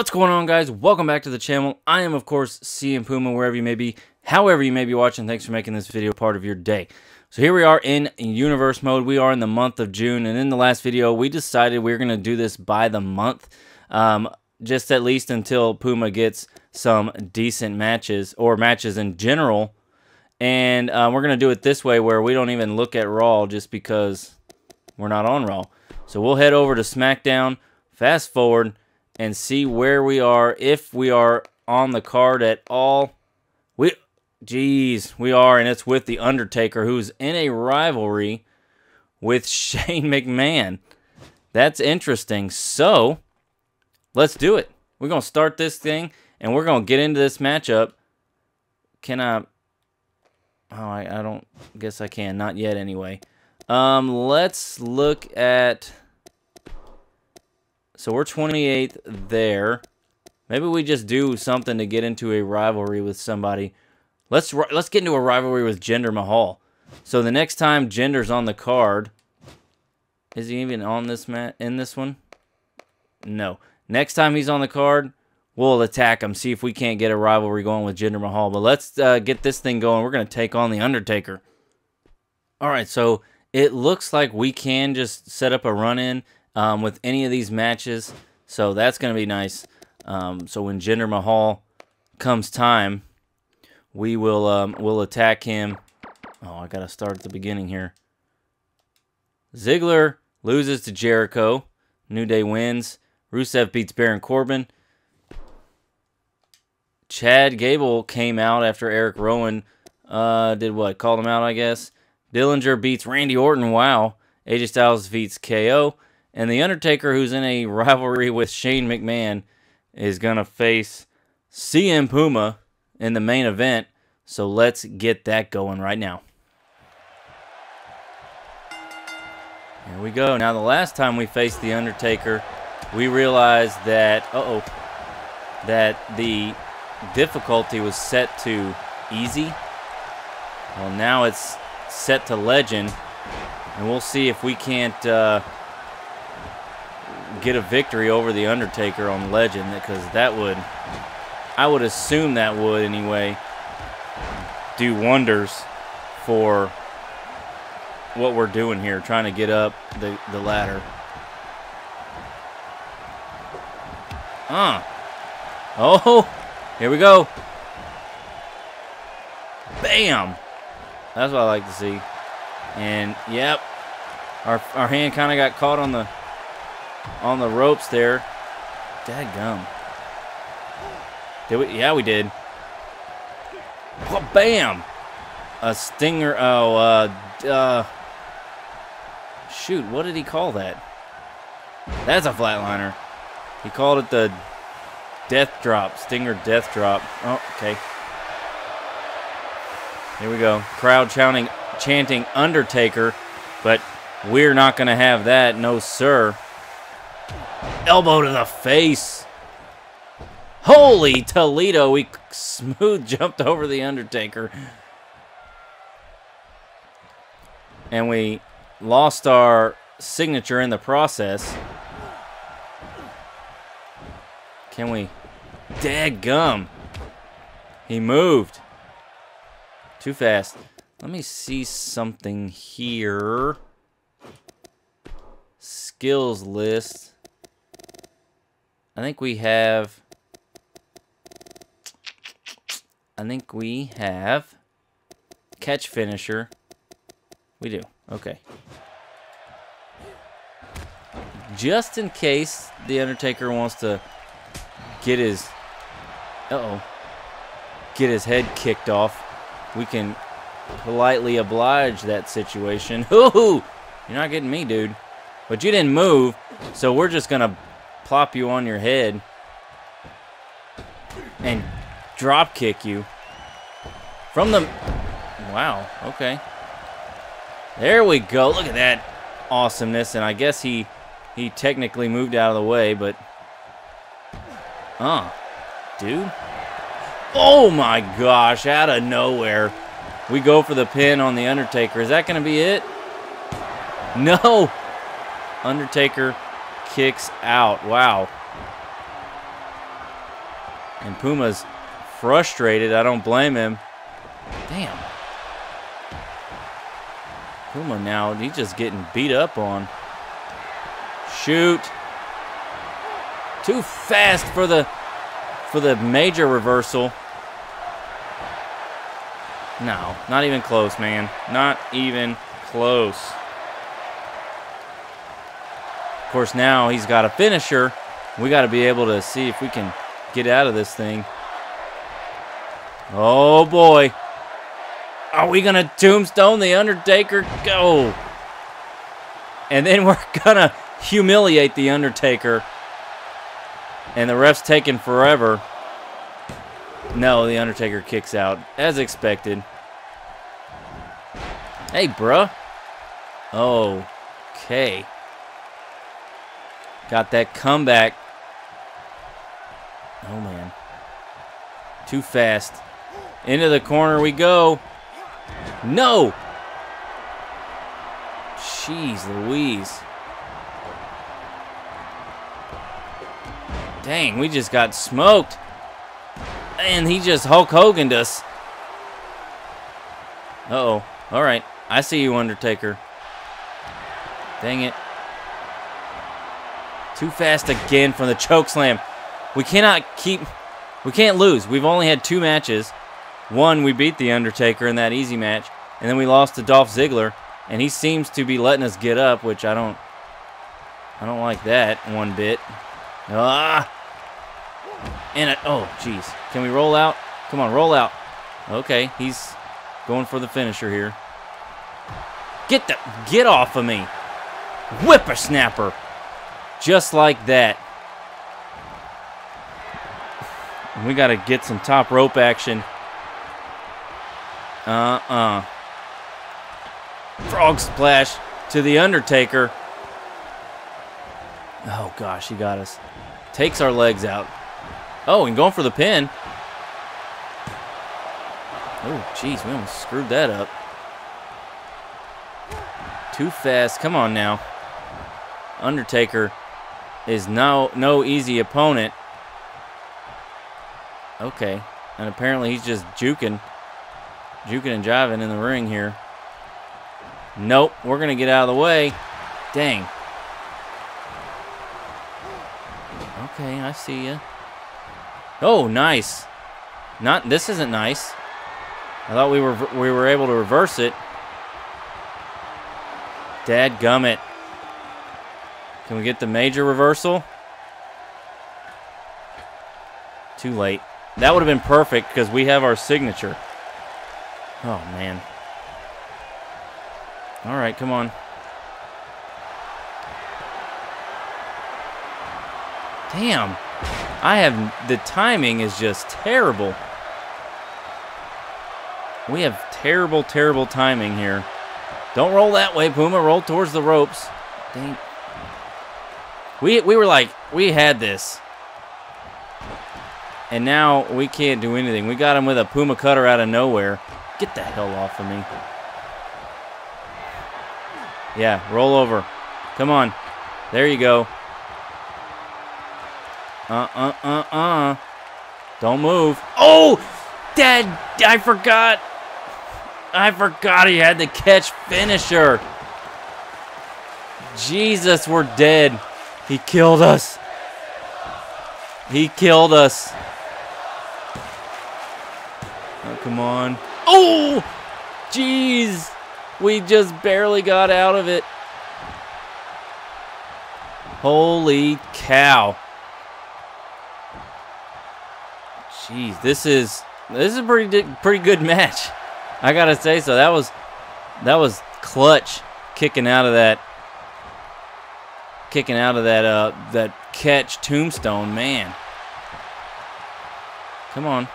What's going on, guys? Welcome back to the channel. I am, of course, CM Puma, wherever you may be, however you may be watching. Thanks for making this video part of your day. So here we are in universe mode. We are in the month of June, and in the last video, we decided we are going to do this by the month, um, just at least until Puma gets some decent matches, or matches in general. And uh, we're going to do it this way, where we don't even look at Raw just because we're not on Raw. So we'll head over to SmackDown, fast forward, and see where we are, if we are on the card at all. We, Jeez, we are, and it's with The Undertaker, who's in a rivalry with Shane McMahon. That's interesting. So, let's do it. We're going to start this thing, and we're going to get into this matchup. Can I... Oh, I, I don't guess I can. Not yet, anyway. Um, let's look at... So we're 28th there. Maybe we just do something to get into a rivalry with somebody. Let's let's get into a rivalry with Jinder Mahal. So the next time Jinder's on the card, is he even on this mat in this one? No. Next time he's on the card, we'll attack him. See if we can't get a rivalry going with Jinder Mahal. But let's uh, get this thing going. We're gonna take on the Undertaker. All right. So it looks like we can just set up a run in um, with any of these matches. So that's going to be nice. Um, so when Jinder Mahal comes time, we will um, will attack him. Oh, I got to start at the beginning here. Ziggler loses to Jericho. New Day wins. Rusev beats Baron Corbin. Chad Gable came out after Eric Rowan uh, did what? Called him out, I guess. Dillinger beats Randy Orton. Wow. AJ Styles defeats KO. And The Undertaker, who's in a rivalry with Shane McMahon, is going to face CM Puma in the main event. So let's get that going right now. Here we go. Now, the last time we faced The Undertaker, we realized that, uh-oh, that the difficulty was set to easy. Well, now it's set to legend. And we'll see if we can't... Uh, get a victory over the Undertaker on Legend because that would, I would assume that would anyway, do wonders for what we're doing here, trying to get up the, the ladder. Ah. Oh, here we go. Bam. That's what I like to see. And, yep, our, our hand kind of got caught on the on the ropes there. Dadgum. Did we? Yeah, we did. Oh, bam! A stinger. Oh, uh, uh. Shoot, what did he call that? That's a flatliner. He called it the death drop. Stinger death drop. Oh, okay. Here we go. Crowd chanting, chanting Undertaker, but we're not going to have that. No, sir. Elbow to the face. Holy Toledo, we smooth jumped over the Undertaker. And we lost our signature in the process. Can we? Dead gum. He moved. Too fast. Let me see something here. Skills list. I think we have... I think we have catch finisher. We do. Okay. Just in case the Undertaker wants to get his uh-oh get his head kicked off, we can politely oblige that situation. Ooh! You're not getting me, dude. But you didn't move, so we're just going to plop you on your head and drop kick you from the wow okay. There we go. Look at that awesomeness. And I guess he he technically moved out of the way but uh dude? Oh my gosh out of nowhere. We go for the pin on the Undertaker. Is that gonna be it? No. Undertaker kicks out. Wow. And Puma's frustrated. I don't blame him. Damn. Puma now, he's just getting beat up on. Shoot. Too fast for the for the major reversal. No, not even close, man. Not even close. Of course, now he's got a finisher. We got to be able to see if we can get out of this thing. Oh, boy. Are we going to tombstone The Undertaker? Go. And then we're going to humiliate The Undertaker. And the ref's taking forever. No, The Undertaker kicks out, as expected. Hey, bruh. Okay. Got that comeback. Oh, man. Too fast. Into the corner we go. No! Jeez Louise. Dang, we just got smoked. And he just Hulk Hogan'd us. Uh-oh. All right. I see you, Undertaker. Dang it. Too fast again from the choke slam. We cannot keep... We can't lose. We've only had two matches. One, we beat The Undertaker in that easy match. And then we lost to Dolph Ziggler. And he seems to be letting us get up, which I don't... I don't like that one bit. Ah! And it, oh, jeez. Can we roll out? Come on, roll out. Okay, he's going for the finisher here. Get the get off of me. Whippersnapper. Just like that. we got to get some top rope action. Uh-uh. Frog splash to The Undertaker. Oh, gosh, he got us. Takes our legs out. Oh, and going for the pin. Oh, jeez, we almost screwed that up. Too fast. Come on now. Undertaker is no no easy opponent. Okay. And apparently he's just juking. Juking and jiving in the ring here. Nope. We're going to get out of the way. Dang. Okay, I see you. Oh, nice. Not this isn't nice. I thought we were we were able to reverse it. Dad gummit. Can we get the major reversal? Too late. That would have been perfect because we have our signature. Oh, man. All right, come on. Damn. I have, the timing is just terrible. We have terrible, terrible timing here. Don't roll that way, Puma. Roll towards the ropes. Dang. We, we were like, we had this. And now we can't do anything. We got him with a Puma cutter out of nowhere. Get the hell off of me. Yeah, roll over. Come on. There you go. Uh-uh-uh-uh. Don't move. Oh! Dad, I forgot. I forgot he had the catch finisher. Jesus, we're dead. He killed us. He killed us. Oh, come on. Oh! Jeez. We just barely got out of it. Holy cow. Jeez, this is this is a pretty pretty good match. I gotta say so. That was that was clutch kicking out of that kicking out of that uh that catch tombstone, man. Come on.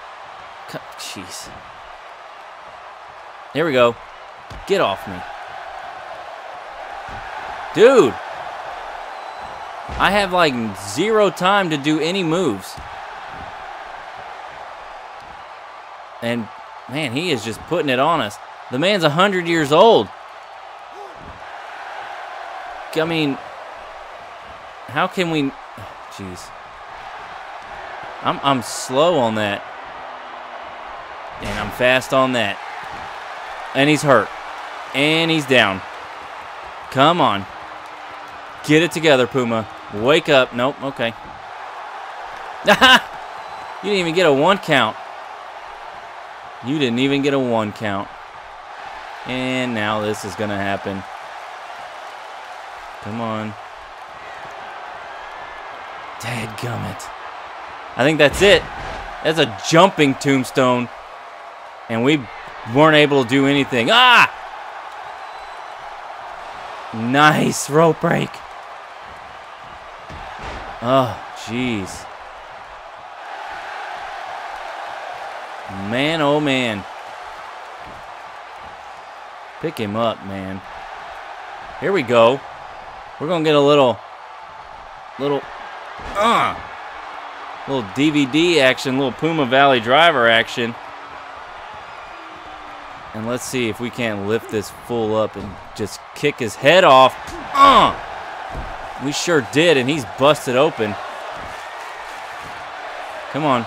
Jeez. Here we go. Get off me. Dude. I have like zero time to do any moves. And, man, he is just putting it on us. The man's 100 years old. I mean, how can we... Jeez. I'm, I'm slow on that. And I'm fast on that. And he's hurt. And he's down. Come on. Get it together, Puma. Wake up. Nope, okay. you didn't even get a one count. You didn't even get a one count. And now this is going to happen. Come on. Dadgummit. I think that's it. That's a jumping tombstone. And we weren't able to do anything. Ah! Nice rope break. Oh, jeez. Man, oh man. Pick him up, man. Here we go. We're going to get a little, little, uh, little DVD action, little Puma Valley Driver action. And let's see if we can't lift this full up and just kick his head off. Uh! We sure did, and he's busted open. Come on.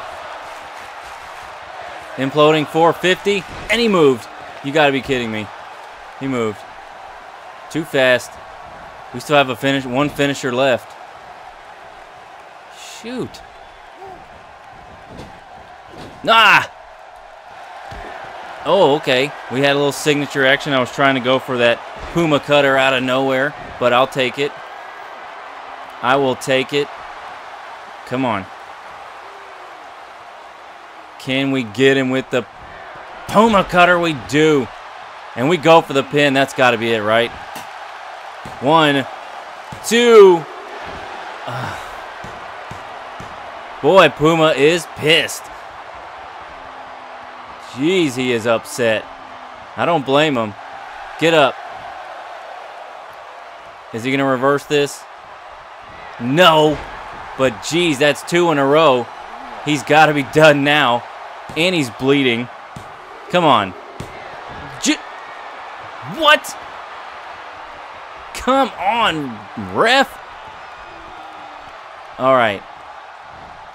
Imploding 450, and he moved. You gotta be kidding me. He moved. Too fast. We still have a finish, one finisher left. Shoot. Ah! Oh, okay. We had a little signature action. I was trying to go for that Puma cutter out of nowhere, but I'll take it. I will take it. Come on. Can we get him with the Puma cutter? We do. And we go for the pin. That's got to be it, right? One, two. Uh, boy, Puma is pissed. Jeez, he is upset. I don't blame him. Get up. Is he going to reverse this? No. But geez, that's two in a row. He's got to be done now. And he's bleeding. Come on. J what? Come on, ref. All right.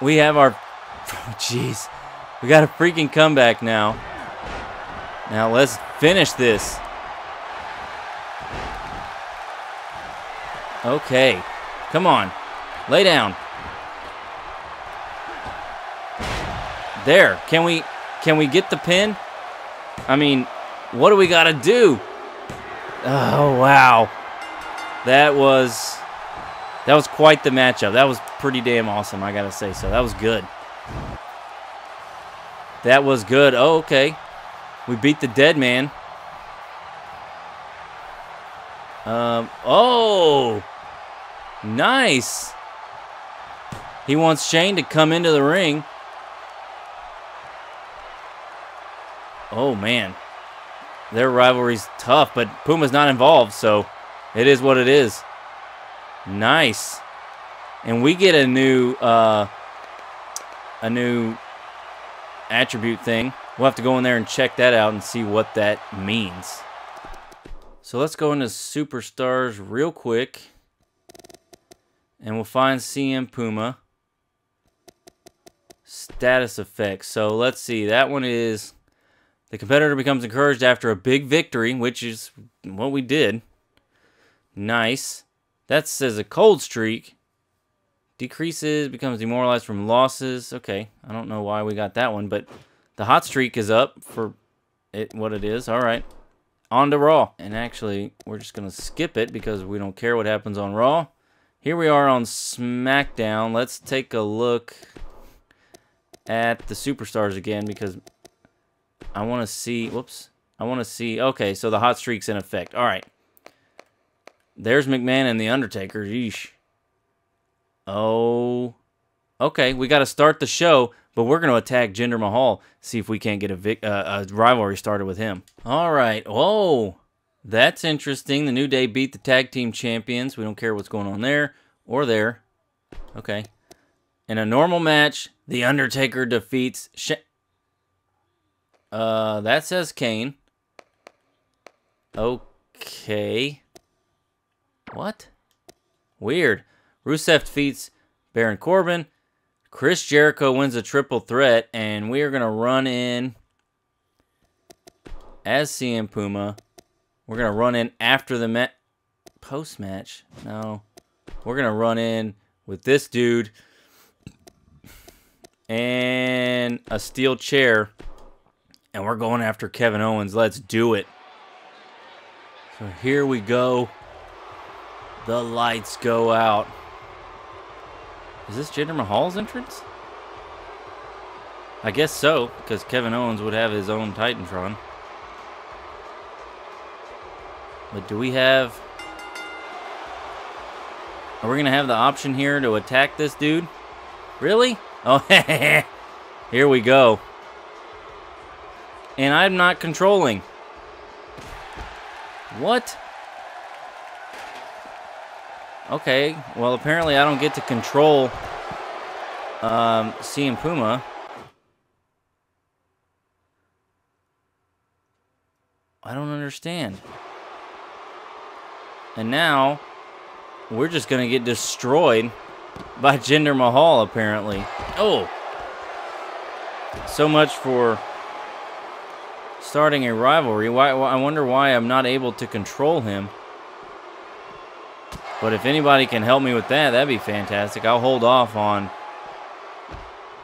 We have our... Jeez. we got a freaking comeback now. Now let's finish this. Okay. Come on. Lay down. There. Can we can we get the pin? I mean, what do we got to do? Oh, wow. That was that was quite the matchup. That was pretty damn awesome, I got to say so. That was good. That was good. Oh, okay. We beat the dead man. Um, oh, nice. He wants Shane to come into the ring. Oh, man. Their rivalry's tough, but Puma's not involved, so it is what it is. Nice. And we get a new uh, a new attribute thing. We'll have to go in there and check that out and see what that means. So let's go into Superstars real quick. And we'll find CM Puma. Status effects. So let's see. That one is the competitor becomes encouraged after a big victory, which is what we did. Nice. That says a cold streak. Decreases, becomes demoralized from losses. Okay, I don't know why we got that one, but the hot streak is up for it what it is. All right. On to Raw. And actually, we're just going to skip it because we don't care what happens on Raw. Here we are on SmackDown. Let's take a look at the Superstars again because I want to see, whoops, I want to see, okay, so the hot streak's in effect. All right. There's McMahon and The Undertaker. Yeesh. Oh. Okay, we got to start the show, but we're going to attack Jinder Mahal, see if we can't get a, uh, a rivalry started with him. All right. Whoa. That's interesting. The New Day beat the tag team champions. We don't care what's going on there or there. Okay. In a normal match, The Undertaker defeats... Sh uh, that says Kane. Okay. What? Weird. Rusev defeats Baron Corbin. Chris Jericho wins a triple threat, and we are going to run in as CM Puma. We're going to run in after the match. No. We're going to run in with this dude and a steel chair. And we're going after Kevin Owens. Let's do it. So here we go. The lights go out. Is this Jinder Mahal's entrance? I guess so, because Kevin Owens would have his own Titantron. But do we have... Are we going to have the option here to attack this dude? Really? Oh, here we go. And I'm not controlling. What? Okay, well apparently I don't get to control um, CM Puma. I don't understand. And now, we're just going to get destroyed by Jinder Mahal, apparently. Oh! So much for starting a rivalry. Why? I wonder why I'm not able to control him. But if anybody can help me with that, that'd be fantastic. I'll hold off on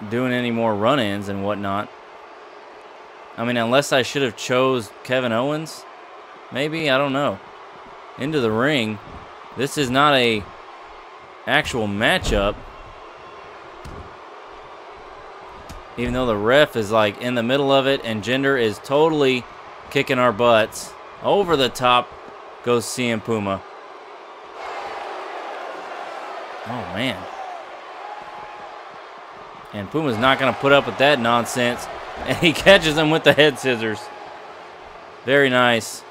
doing any more run-ins and whatnot. I mean, unless I should have chose Kevin Owens, maybe, I don't know. Into the ring. This is not a actual matchup. Even though the ref is like in the middle of it and Jinder is totally kicking our butts. Over the top goes CM Puma. Oh, man. And Puma's not going to put up with that nonsense. And he catches him with the head scissors. Very nice.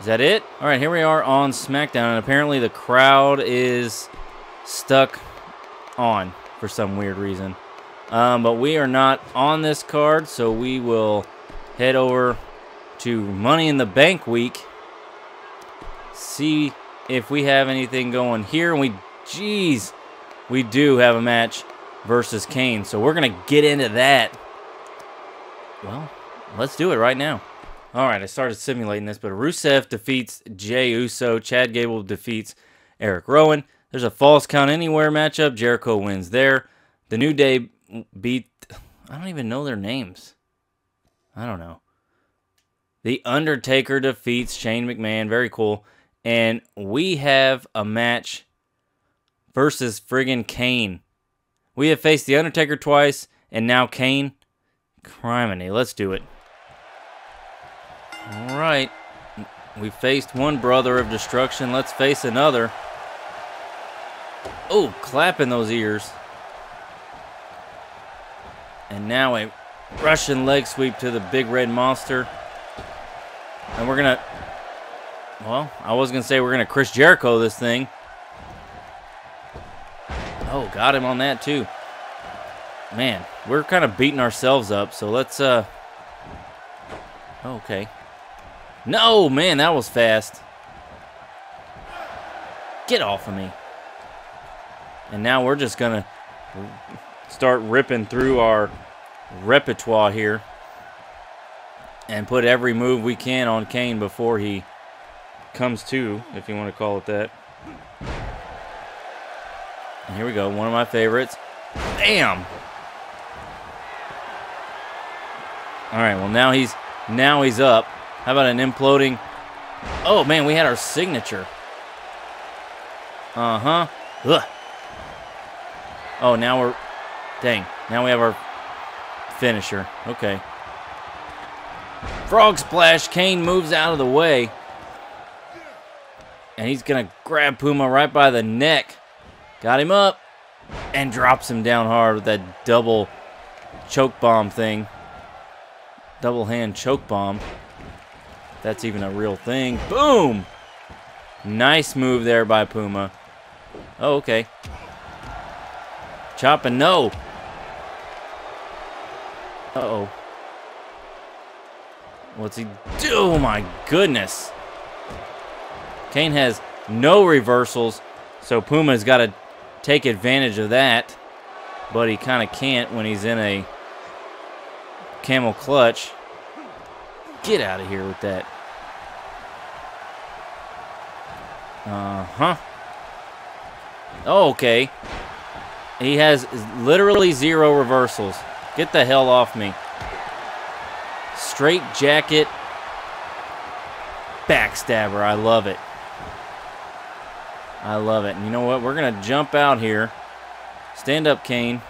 Is that it? All right, here we are on SmackDown, and apparently the crowd is stuck on for some weird reason. Um, but we are not on this card, so we will head over to Money in the Bank week. See if we have anything going here. And we, jeez, we do have a match versus Kane. So we're going to get into that. Well, let's do it right now. All right, I started simulating this, but Rusev defeats Jey Uso. Chad Gable defeats Eric Rowan. There's a falls count anywhere matchup. Jericho wins there. The New Day beat, I don't even know their names. I don't know. The Undertaker defeats Shane McMahon. Very cool. And we have a match versus friggin' Kane. We have faced The Undertaker twice, and now Kane. Criminy, let's do it. All right. We faced one brother of destruction. Let's face another. Oh, clapping those ears. And now a Russian leg sweep to the big red monster. And we're going to... Well, I was going to say we're going to Chris Jericho this thing. Oh, got him on that too. Man, we're kind of beating ourselves up, so let's, uh... Okay. No, man, that was fast. Get off of me. And now we're just going to start ripping through our repertoire here and put every move we can on Kane before he comes to, if you want to call it that. And here we go, one of my favorites. Damn! All right, well now he's now he's up. How about an imploding? Oh man, we had our signature. Uh huh. Oh, now we're. Dang. Now we have our finisher. Okay. Frog splash. Kane moves out of the way. And he's going to grab Puma right by the neck. Got him up. And drops him down hard with that double choke bomb thing. Double hand choke bomb. That's even a real thing. Boom! Nice move there by Puma. Oh, okay. Chop and no. Uh-oh. What's he do? Oh, my goodness. Kane has no reversals, so Puma's got to take advantage of that. but he kind of can't when he's in a camel clutch. Get out of here with that. Uh-huh. Oh, okay. He has literally zero reversals. Get the hell off me. Straight jacket. Backstabber. I love it. I love it. And you know what? We're going to jump out here. Stand up, Kane.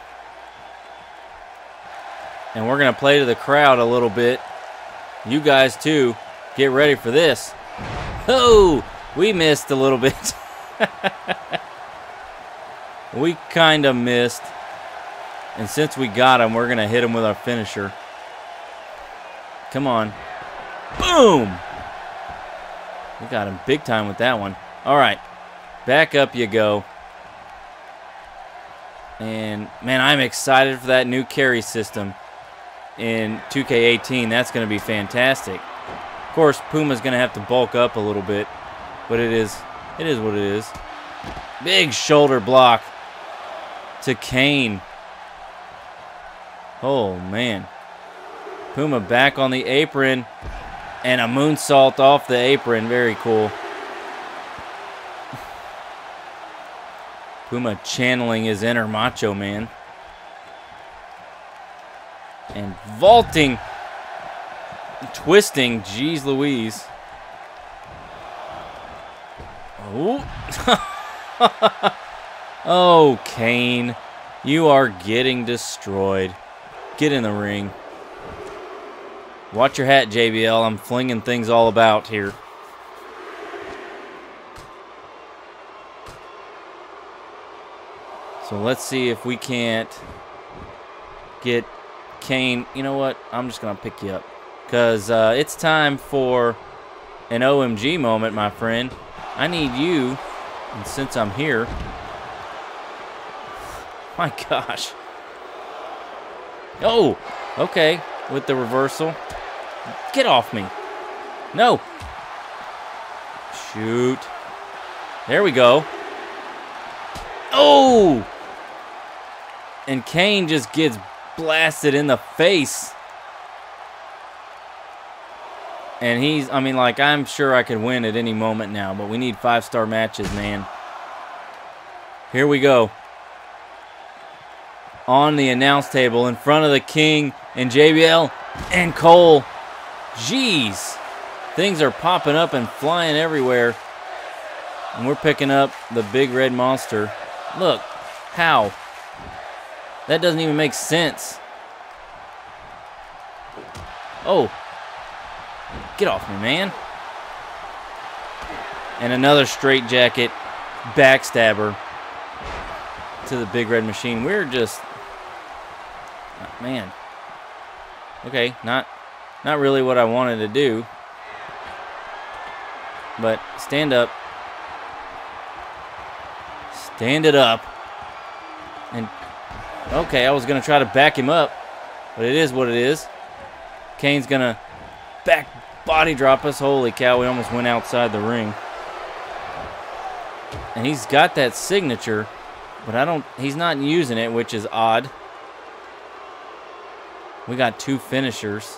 And we're going to play to the crowd a little bit. You guys, too, get ready for this. Oh, we missed a little bit. we kind of missed. And since we got him, we're going to hit him with our finisher. Come on. Boom! We got him big time with that one. All right. Back up you go. And, man, I'm excited for that new carry system in 2K18. That's going to be fantastic. Of course, Puma's going to have to bulk up a little bit, but it is it is what it is. Big shoulder block to Kane. Oh, man. Puma back on the apron. And a moonsault off the apron. Very cool. Puma channeling his inner Macho Man. And vaulting. Twisting. Jeez Louise. Oh. oh, Kane. You are getting destroyed. Get in the ring. Watch your hat, JBL. I'm flinging things all about here. So let's see if we can't get Kane. You know what? I'm just going to pick you up. Because uh, it's time for an OMG moment, my friend. I need you, and since I'm here... My gosh. Oh, okay, with the reversal. Get off me. No. Shoot. There we go. Oh! And Kane just gets blasted in the face. And he's, I mean, like, I'm sure I could win at any moment now, but we need five-star matches, man. Here we go on the announce table in front of the King and JBL and Cole. Jeez. Things are popping up and flying everywhere. And we're picking up the big red monster. Look. How? That doesn't even make sense. Oh. Get off me, man. And another straight jacket backstabber to the big red machine. We're just man. Okay, not not really what I wanted to do. But stand up. Stand it up. And okay, I was gonna try to back him up, but it is what it is. Kane's gonna back body drop us. Holy cow, we almost went outside the ring. And he's got that signature, but I don't he's not using it, which is odd. We got two finishers.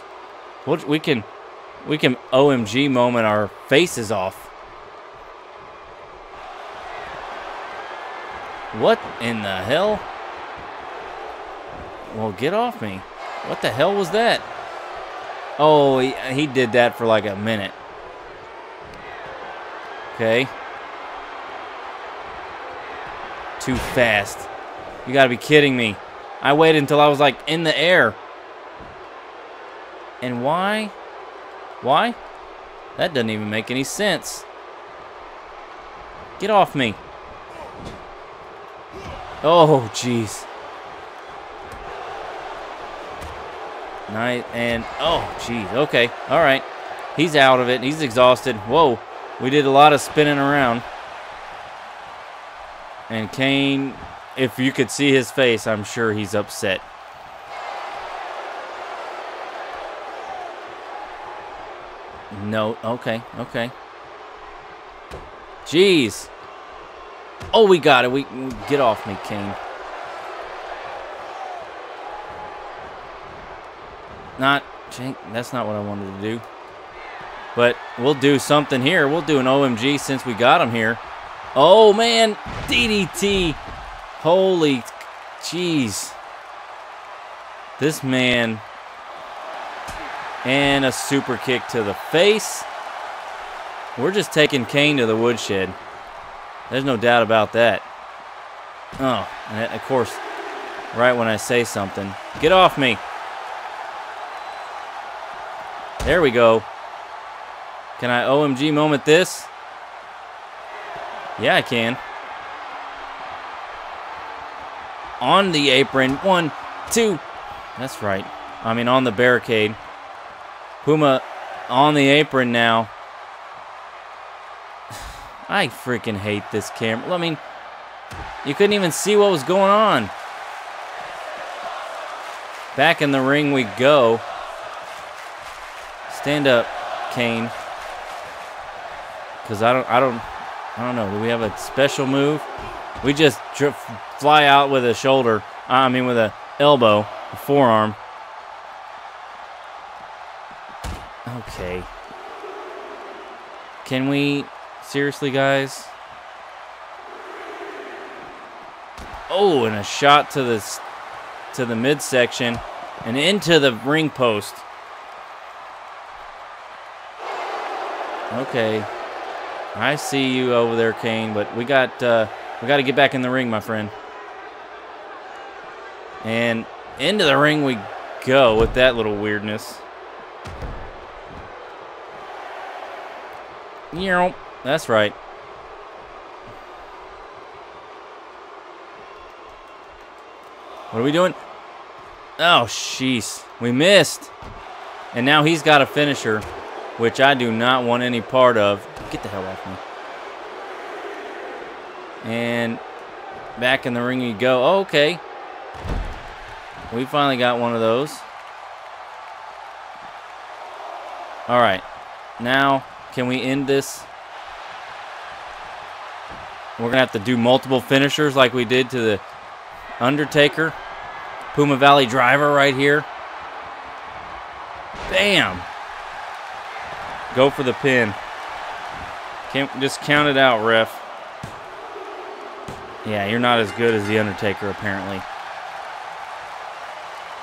What we can, we can OMG moment our faces off. What in the hell? Well, get off me. What the hell was that? Oh, he, he did that for like a minute. Okay. Too fast. You gotta be kidding me. I waited until I was like in the air. And why? Why? That doesn't even make any sense. Get off me. Oh, jeez. Nice. And, oh, jeez. Okay. All right. He's out of it. He's exhausted. Whoa. We did a lot of spinning around. And Kane, if you could see his face, I'm sure he's upset. No. Okay. Okay. Jeez. Oh, we got it. We get off me, Kane. Not... That's not what I wanted to do. But we'll do something here. We'll do an OMG since we got him here. Oh, man. DDT. Holy jeez. This man. And a super kick to the face. We're just taking Kane to the woodshed. There's no doubt about that. Oh, and of course, right when I say something. Get off me. There we go. Can I OMG moment this? Yeah, I can. On the apron. One, two. That's right. I mean, on the barricade. Puma on the apron now. I freaking hate this camera. I mean, you couldn't even see what was going on. Back in the ring we go. Stand up, Kane. Because I don't, I don't, I don't know. Do we have a special move? We just fly out with a shoulder. I mean, with a elbow, a forearm. Okay. Can we Seriously, guys? Oh, and a shot to the to the midsection and into the ring post. Okay. I see you over there, Kane, but we got uh, we got to get back in the ring, my friend. And into the ring we go with that little weirdness. Yep. That's right. What are we doing? Oh, jeez. We missed. And now he's got a finisher, which I do not want any part of. Get the hell off me. And back in the ring you go. Oh, okay. We finally got one of those. All right. Now, can we end this? We're going to have to do multiple finishers like we did to the Undertaker. Puma Valley Driver right here. Bam! Go for the pin. Can't just count it out, ref. Yeah, you're not as good as The Undertaker, apparently.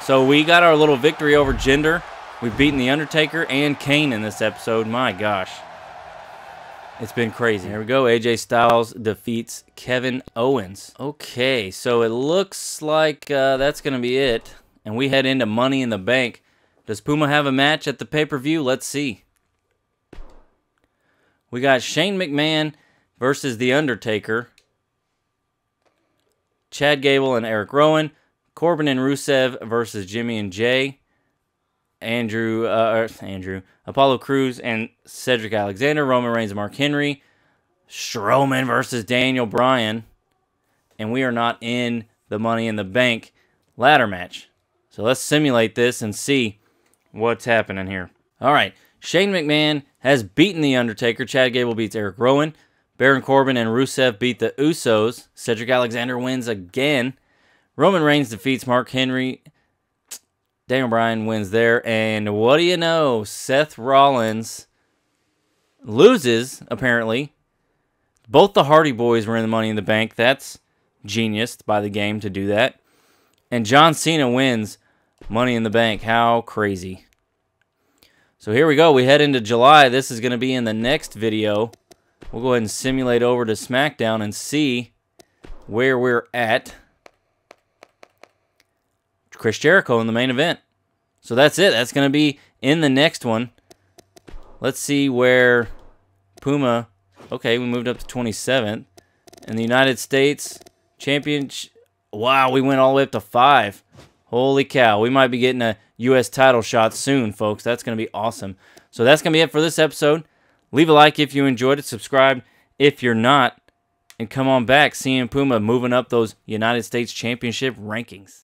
So we got our little victory over Jinder. We've beaten The Undertaker and Kane in this episode. My gosh. It's been crazy. Here we go. AJ Styles defeats Kevin Owens. Okay, so it looks like uh, that's going to be it. And we head into Money in the Bank. Does Puma have a match at the pay-per-view? Let's see. We got Shane McMahon versus The Undertaker. Chad Gable and Eric Rowan. Corbin and Rusev versus Jimmy and Jey. Andrew, uh, Andrew, Apollo Crews and Cedric Alexander, Roman Reigns and Mark Henry, Strowman versus Daniel Bryan, and we are not in the Money in the Bank ladder match. So let's simulate this and see what's happening here. All right, Shane McMahon has beaten The Undertaker. Chad Gable beats Eric Rowan. Baron Corbin and Rusev beat the Usos. Cedric Alexander wins again. Roman Reigns defeats Mark Henry Daniel Bryan wins there. And what do you know? Seth Rollins loses, apparently. Both the Hardy Boys were in the Money in the Bank. That's genius by the game to do that. And John Cena wins Money in the Bank. How crazy. So here we go. We head into July. This is going to be in the next video. We'll go ahead and simulate over to SmackDown and see where we're at. Chris Jericho in the main event. So that's it. That's going to be in the next one. Let's see where Puma. Okay, we moved up to 27th. In the United States Championship. Wow, we went all the way up to five. Holy cow. We might be getting a U.S. title shot soon, folks. That's going to be awesome. So that's going to be it for this episode. Leave a like if you enjoyed it. Subscribe if you're not. And come on back. CM Puma moving up those United States Championship rankings.